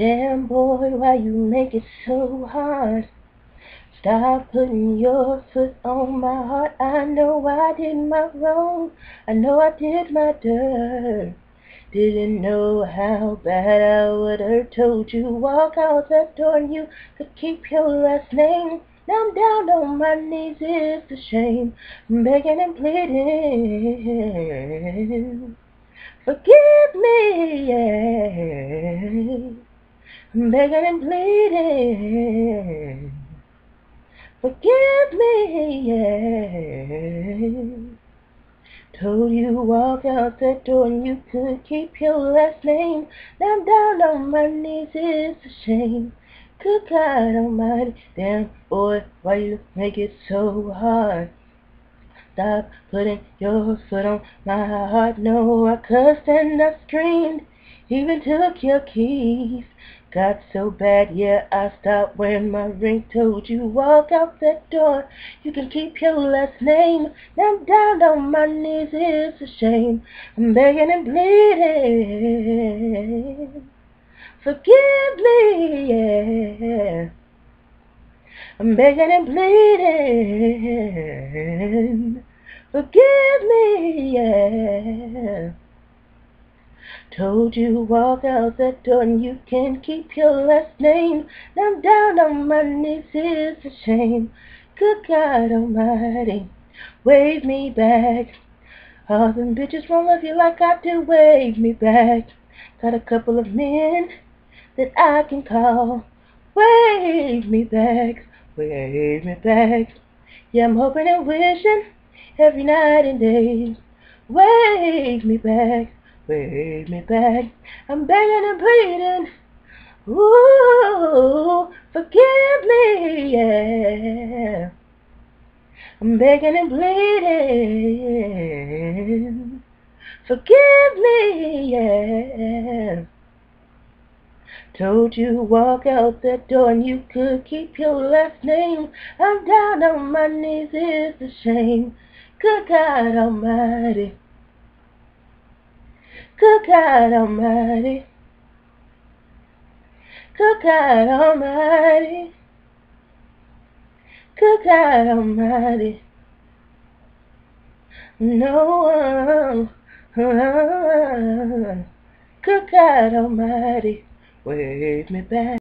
Damn boy, why you make it so hard? Stop putting your foot on my heart. I know I did my wrong. I know I did my dirt. Didn't know how bad I would hurt. Told you walk out that door and you could keep your last name. Now I'm down on my knees, it's a shame. I'm begging and pleading. Forgive me, yeah. Begging and pleading. Forgive me, yeah. Told you walk out that door and you could keep your last name. Now I'm down on my knees, it's a shame. Good God Almighty, damn boy, why you make it so hard? Stop putting your foot on my heart. No, I cussed and I screamed, even took your keys. Got so bad, yeah, I stopped wearing my ring. Told you walk out that door, you can keep your last name. Now down on my knees, it's a shame. I'm begging and pleading. Forgive me, yeah. I'm begging and pleading. Forgive me, yeah. Told you walk out that door and you can keep your last name. Now I'm down on my knees, it's a shame. Good God Almighty, wave me back. All them bitches won't love you like I do, wave me back. Got a couple of men that I can call. Wave me back, wave me back. Yeah, I'm hoping and wishing every night and day. Wave me back, wave me back. I'm begging and pleading. Ooh, forgive me, yeah. I'm begging and pleading. Forgive me, yeah. Told you walk out that door and you could keep your last name. I'm down on my knees, it's a shame. Good God Almighty. Good God Almighty. Good God Almighty. Good God Almighty. No one. Good God Almighty. Wave me back.